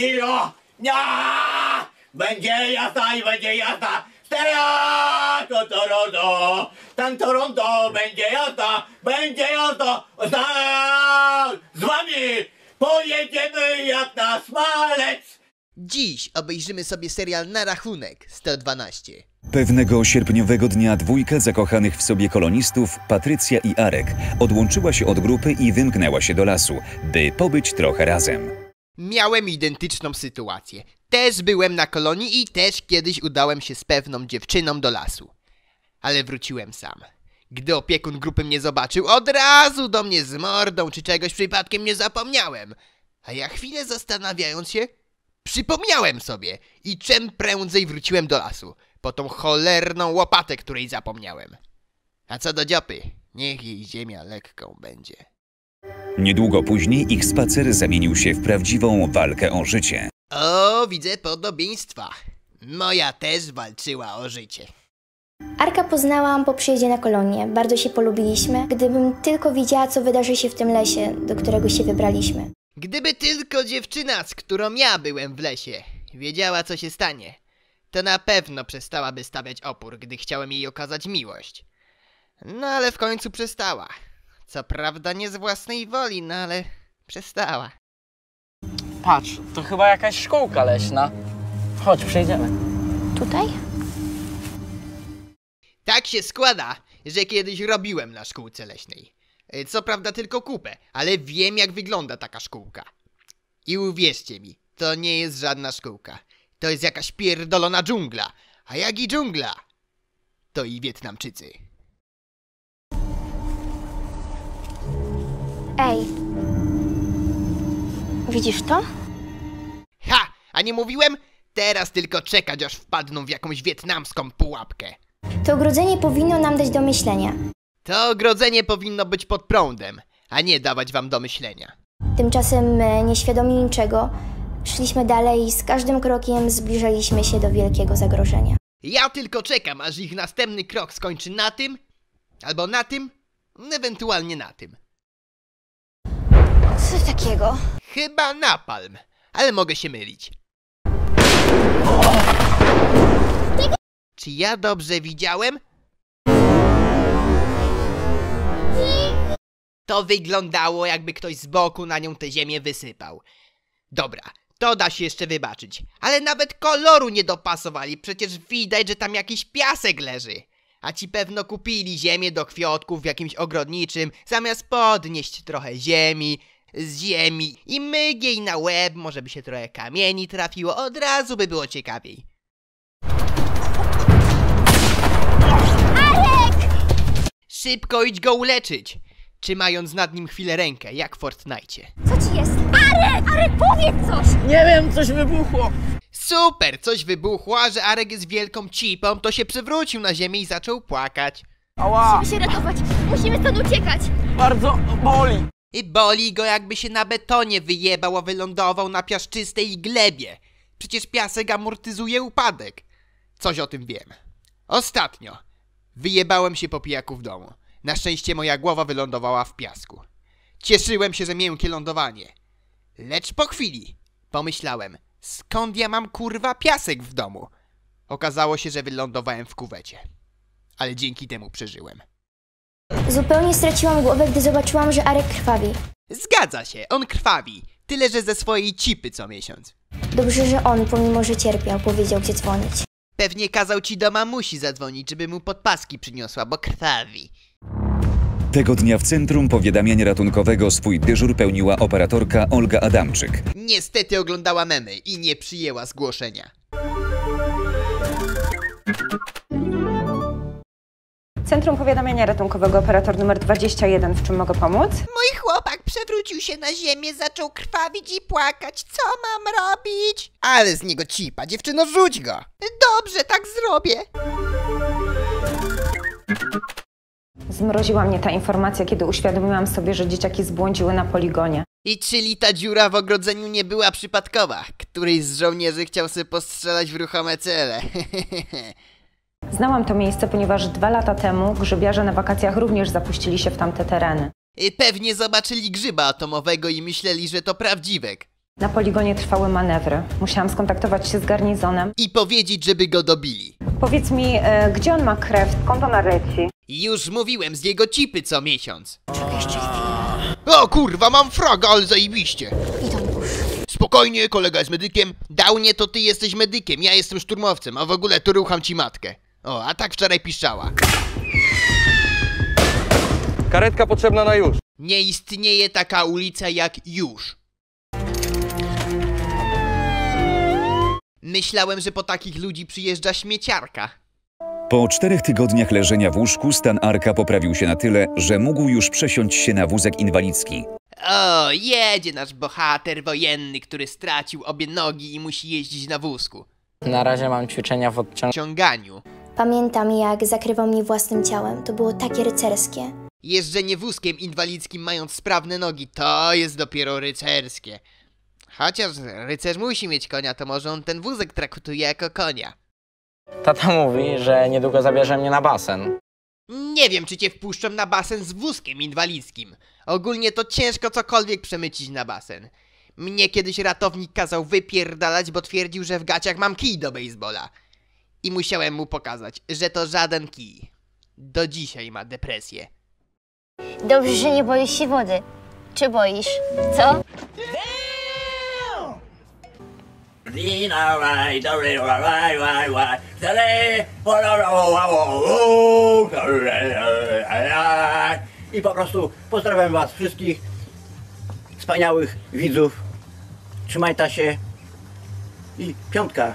I o! Nia! Będzie jazda i będzie jazda! Stereo! To Toronto! Tam Toronto! Będzie jazda! Będzie jazda! Z wami pojedziemy jak na smalec! Dziś obejrzymy sobie serial Na rachunek 112. Pewnego sierpniowego dnia dwójka zakochanych w sobie kolonistów, Patrycja i Arek, odłączyła się od grupy i wymknęła się do lasu, by pobyć trochę razem. Miałem identyczną sytuację. Też byłem na kolonii i też kiedyś udałem się z pewną dziewczyną do lasu. Ale wróciłem sam. Gdy opiekun grupy mnie zobaczył, od razu do mnie z mordą, czy czegoś przypadkiem nie zapomniałem. A ja chwilę zastanawiając się, przypomniałem sobie i czym prędzej wróciłem do lasu. Po tą cholerną łopatę, której zapomniałem. A co do dziopy, niech jej ziemia lekką będzie. Niedługo później ich spacer zamienił się w prawdziwą walkę o życie. O, widzę podobieństwa. Moja też walczyła o życie. Arka poznałam po przyjeździe na kolonię. Bardzo się polubiliśmy. Gdybym tylko wiedziała, co wydarzy się w tym lesie, do którego się wybraliśmy. Gdyby tylko dziewczyna, z którą ja byłem w lesie, wiedziała co się stanie, to na pewno przestałaby stawiać opór, gdy chciałem jej okazać miłość. No ale w końcu przestała. Co prawda nie z własnej woli, no ale przestała. Patrz, to chyba jakaś szkółka leśna. Chodź, przejdziemy. Tutaj? Tak się składa, że kiedyś robiłem na szkółce leśnej. E, Co prawda tylko kupę, ale wiem jak wygląda taka szkółka. I uwierzcie mi, to nie jest żadna szkółka. To jest jakaś pierdolona dżungla. A jak i dżungla, to i Wietnamczycy. Ej. Widzisz to? Ha! A nie mówiłem? Teraz tylko czekać aż wpadną w jakąś wietnamską pułapkę. To ogrodzenie powinno nam dać do myślenia. To ogrodzenie powinno być pod prądem, a nie dawać wam do myślenia. Tymczasem my, nieświadomi niczego, szliśmy dalej i z każdym krokiem zbliżaliśmy się do wielkiego zagrożenia. Ja tylko czekam, aż ich następny krok skończy na tym, albo na tym, ewentualnie na tym. Co takiego? Chyba napalm, ale mogę się mylić. Czy ja dobrze widziałem? To wyglądało, jakby ktoś z boku na nią tę ziemię wysypał. Dobra, to da się jeszcze wybaczyć. Ale nawet koloru nie dopasowali, przecież widać, że tam jakiś piasek leży. A ci pewno kupili ziemię do kwiatków w jakimś ogrodniczym, zamiast podnieść trochę ziemi, z ziemi i myg jej na łeb, może by się trochę kamieni trafiło, od razu by było ciekawiej. Szybko idź go uleczyć! Trzymając nad nim chwilę rękę, jak w Fortnite. Co ci jest? Arek! Arek, powiedz coś! Nie wiem, coś wybuchło. Super! Coś wybuchło, a że Arek jest wielką cipą, to się przewrócił na ziemię i zaczął płakać. Ała, się ratować! Musimy stąd uciekać! bardzo boli. I boli go jakby się na betonie wyjebał, a wylądował na piaszczystej glebie. Przecież piasek amortyzuje upadek. Coś o tym wiem. Ostatnio wyjebałem się po pijaku w domu. Na szczęście moja głowa wylądowała w piasku. Cieszyłem się, że miękkie lądowanie. Lecz po chwili pomyślałem, skąd ja mam kurwa piasek w domu? Okazało się, że wylądowałem w kuwecie. Ale dzięki temu przeżyłem. Zupełnie straciłam głowę, gdy zobaczyłam, że Arek krwawi. Zgadza się, on krwawi. Tyle, że ze swojej cipy co miesiąc. Dobrze, że on, pomimo że cierpiał, powiedział gdzie dzwonić. Pewnie kazał ci do mamusi zadzwonić, żeby mu podpaski przyniosła, bo krwawi. Tego dnia w Centrum Powiadamiania Ratunkowego swój dyżur pełniła operatorka Olga Adamczyk. Niestety oglądała memy i nie przyjęła zgłoszenia. Centrum Powiadamiania Ratunkowego, operator numer 21, w czym mogę pomóc? Mój chłopak przewrócił się na ziemię, zaczął krwawić i płakać. Co mam robić? Ale z niego cipa, dziewczyno, rzuć go. Dobrze, tak zrobię. Zmroziła mnie ta informacja, kiedy uświadomiłam sobie, że dzieciaki zbłądziły na poligonie. I czyli ta dziura w ogrodzeniu nie była przypadkowa. Któryś z żołnierzy chciał sobie postrzelać w ruchome cele. Znałam to miejsce, ponieważ dwa lata temu grzybiarze na wakacjach również zapuścili się w tamte tereny. Pewnie zobaczyli grzyba atomowego i myśleli, że to prawdziwek. Na poligonie trwały manewry. Musiałam skontaktować się z garnizonem. I powiedzieć, żeby go dobili. Powiedz mi, e, gdzie on ma krew? Skąd ona leci? Już mówiłem, z jego cipy co miesiąc. O kurwa, mam fraga, ale zajebiście. Spokojnie, kolega jest medykiem. Downie, to ty jesteś medykiem, ja jestem szturmowcem, a w ogóle to rucham ci matkę. O, a tak wczoraj piszczała. Karetka potrzebna na już. Nie istnieje taka ulica jak już. Myślałem, że po takich ludzi przyjeżdża śmieciarka. Po czterech tygodniach leżenia w łóżku stan Arka poprawił się na tyle, że mógł już przesiąść się na wózek inwalidzki. O, jedzie nasz bohater wojenny, który stracił obie nogi i musi jeździć na wózku. Na razie mam ćwiczenia w odciąganiu. Pamiętam, jak zakrywał mnie własnym ciałem. To było takie rycerskie. Jeżdżenie wózkiem inwalidzkim mając sprawne nogi, to jest dopiero rycerskie. Chociaż rycerz musi mieć konia, to może on ten wózek traktuje jako konia. Tata mówi, że niedługo zabierze mnie na basen. Nie wiem, czy cię wpuszczą na basen z wózkiem inwalidzkim. Ogólnie to ciężko cokolwiek przemycić na basen. Mnie kiedyś ratownik kazał wypierdalać, bo twierdził, że w gaciach mam kij do baseballa. I musiałem mu pokazać, że to żaden kij. Do dzisiaj ma depresję. Dobrze, że nie boisz się wody. Czy boisz? Co? I po prostu pozdrawiam Was wszystkich wspaniałych widzów. Trzymajcie się i piątka.